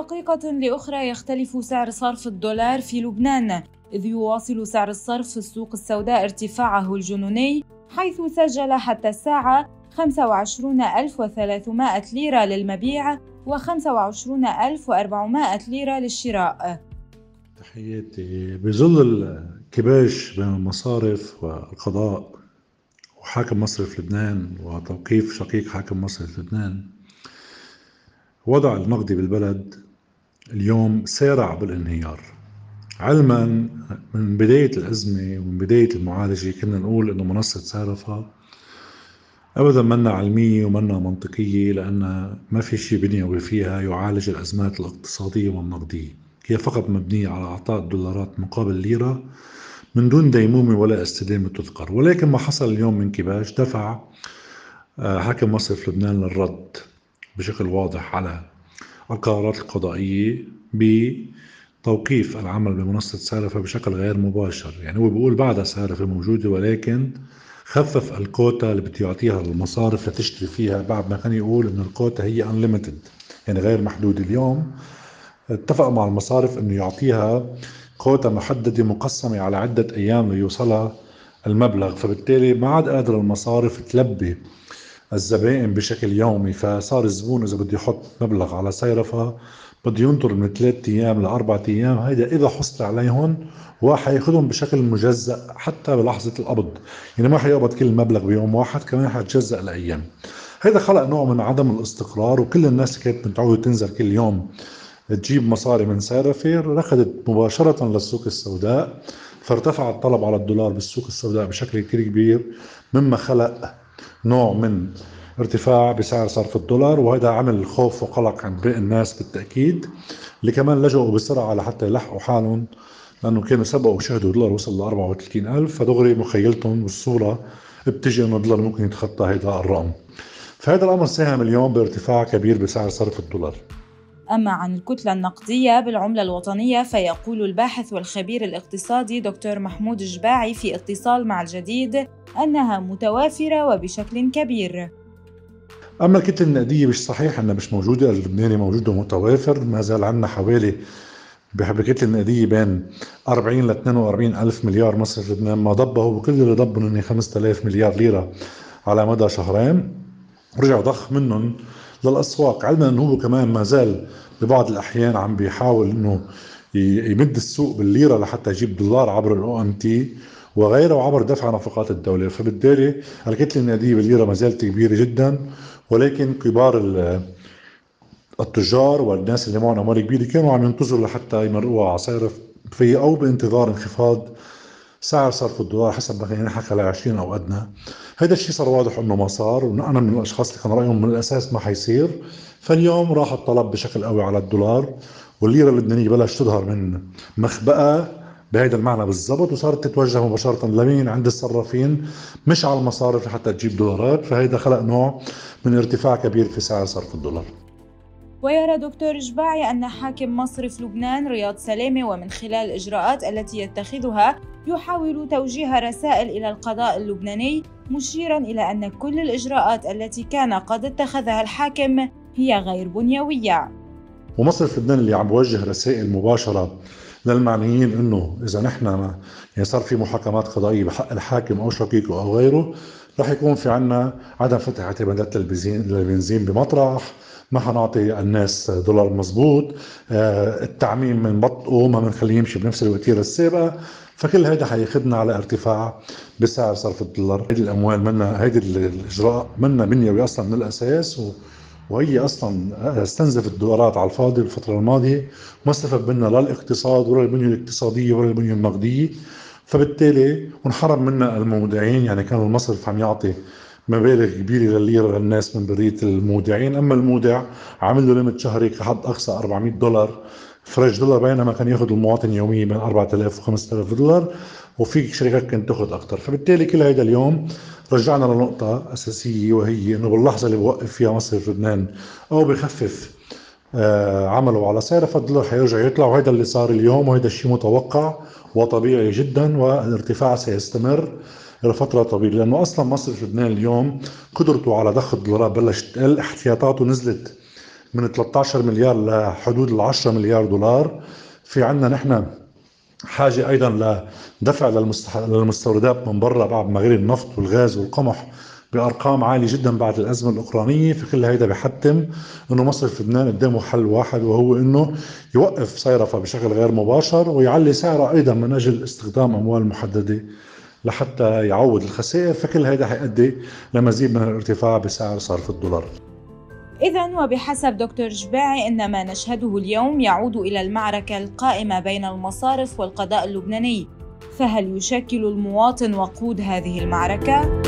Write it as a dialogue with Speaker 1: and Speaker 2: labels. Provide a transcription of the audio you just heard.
Speaker 1: دقيقة لأخرى يختلف سعر صرف الدولار في لبنان إذ يواصل سعر الصرف في السوق السوداء ارتفاعه الجنوني حيث سجل حتى الساعة 25300 ليرة للمبيع و25400 ليرة للشراء.
Speaker 2: تحياتي. بظل الكباش بين المصارف والقضاء وحاكم مصرف لبنان وتوقيف شقيق حاكم مصرف لبنان وضع النقدي بالبلد اليوم سارع بالانهيار. علما من بداية الأزمة ومن بداية المعالجة كنا نقول إنه منصة سارفة أبدا منا علمية ومنا منطقية لأن ما في شيء بنيوي فيها يعالج الأزمات الاقتصادية والنقدية. هي فقط مبنية على إعطاء الدولارات مقابل ليرة من دون ديمومة ولا استدامة تذكر. ولكن ما حصل اليوم من كباش دفع آه، حاكم مصرف لبنان للرد بشكل واضح على القرارات القضائية بتوقيف العمل بمنصة سارفة بشكل غير مباشر. يعني هو بيقول بعدها سارفة موجودة ولكن خفف الكوتا اللي بده يعطيها للمصارف لتشتري فيها. بعد ما كان يقول إنه الكوتا هي unlimited يعني غير محدودة اليوم. اتفق مع المصارف إنه يعطيها كوتا محددة مقسمة على عدة أيام ليوصلها المبلغ. فبالتالي ما عاد قادر المصارف تلبي الزبائن بشكل يومي فصار الزبون إذا بده يحط مبلغ على صيرفة بده ينطر من ثلاث أيام لأربع أيام هيدا إذا حصل عليهم وحياخذهم بشكل مجزأ حتى بلحظة القبض. يعني ما حيقبض كل المبلغ بيوم واحد كمان حيتجزأ لأيام. هذا خلق نوع من عدم الاستقرار وكل الناس كانت متعودة تنزل كل يوم تجيب مصاري من سارفة ركضت مباشرة للسوق السوداء فارتفع الطلب على الدولار بالسوق السوداء بشكل كثير كبير مما خلق نوع من ارتفاع بسعر صرف الدولار وهذا عمل خوف وقلق عند باقي الناس بالتأكيد اللي كمان لجأوا بسرعة لحتى يلحقوا حالهم لأنه كانوا سبقوا وشهدوا الدولار وصل ل 34 ألف فدغري مخيلتهم بالصورة بتجي أنه الدولار ممكن يتخطى هذا الرقم. فهذا الأمر ساهم اليوم بارتفاع كبير بسعر صرف الدولار.
Speaker 1: أما عن الكتلة النقدية بالعملة الوطنية فيقول الباحث والخبير الاقتصادي دكتور محمود جباعي في اتصال مع الجديد أنها متوافرة وبشكل كبير.
Speaker 2: أما الكتلة النقدية مش صحيح أنها مش موجودة اللبناني موجود ومتوافر. ما زال عندنا حوالي بكتلة النقدية بين 40 ل 42 ألف مليار مصرف لبنان. ما ضبه وكل اللي ضبهم هن 5000 مليار ليرة على مدى شهرين. رجع ضخ منهم للأسواق. علما إنه هو كمان ما زال ببعض الأحيان عم بيحاول إنه يمد السوق بالليرة لحتى يجيب دولار عبر ال OMT وغيره وعبر دفع نفقات الدولة. فبالتالي الكتله النقديه بالليرة ما زالت كبيرة جدا ولكن كبار التجار والناس اللي معهم أموال كبيرة كانوا عم ينتظروا لحتى يمرقوها على صرف في أو بانتظار انخفاض سعر صرف الدولار حسب ما كان ينحكى ل 20 أو أدنى. هذا الشيء صار واضح إنه ما صار وأنا من الأشخاص اللي كان رأيهم من الأساس ما حيصير. فاليوم راح الطلب بشكل قوي على الدولار والليرة اللبنانية بلش تظهر من مخبأة بهذا المعنى بالضبط وصارت تتوجه مباشرة لمين؟ عند الصرافين مش على المصارف لحتى تجيب دولارات. فهيدا خلق نوع من ارتفاع كبير في سعر صرف الدولار.
Speaker 1: ويرى دكتور جباعي أن حاكم مصرف لبنان رياض سلامة ومن خلال الإجراءات التي يتخذها يحاول توجيه رسائل إلى القضاء اللبناني مشيرا إلى أن كل الإجراءات التي كان قد اتخذها الحاكم هي غير بنيوية.
Speaker 2: ومصرف لبنان اللي عم بوجه رسائل مباشرة للمعنيين إنه إذا نحن يعني صار في محاكمات قضائية بحق الحاكم أو شقيقه أو غيره رح يكون في عنا عدم فتح اعتمادات للبنزين بمطرح ما حنعطي الناس دولار مزبوط. آه، التعميم من بطئه ما بنخليه يمشي بنفس الوتيره السابقه فكل هيدا حياخذنا على ارتفاع بسعر صرف الدولار. هيدي الأموال منا هيدي الإجراء منا بنيوي أصلا من الأساس. و وهي أصلا استنزفت الدولارات على الفاضي الفترة الماضية. ما استفاد منها لا الاقتصاد ولا البنيه الاقتصادية ولا البنيه النقدية. فبالتالي وانحرم منا المودعين يعني كان المصرف عم يعطي مبالغ كبيرة للليره للناس من برية المودعين. أما المودع عامل له ليمت شهري كحد أقصى 400 دولار. فريش دولار بينما كان ياخذ المواطن يوميا بين 4000 و 5000 دولار وفي شركات كانت تاخذ أكثر فبالتالي كل هذا اليوم رجعنا لنقطة أساسية وهي إنه باللحظة اللي بوقف فيها مصرف لبنان أو بخفف آه عمله على سعر فالدولار حيرجع يطلع وهذا اللي صار اليوم وهذا الشيء متوقع وطبيعي جدا والارتفاع سيستمر لفترة طويلة لأنه أصلا مصرف لبنان اليوم قدرته على ضخ الدولارات بلشت تقل احتياطاته نزلت من 13 مليار لحدود ال 10 مليار دولار. في عندنا نحن حاجة أيضا لدفع للمستوردات من برا بعد ما غير النفط والغاز والقمح. بأرقام عالية جدا بعد الأزمة الأوكرانية فكل هيدا بحتم إنه مصرف لبنان قدامه حل واحد وهو إنه يوقف صيرفه بشكل غير مباشر ويعلي سعرها أيضا من أجل استخدام أموال محددة لحتى يعوض الخسائر فكل هيدا حيؤدي لمزيد من الارتفاع بسعر صرف الدولار
Speaker 1: إذا وبحسب دكتور جباعي إن ما نشهده اليوم يعود إلى المعركة القائمة بين المصارف والقضاء اللبناني فهل يشكل المواطن وقود هذه المعركة؟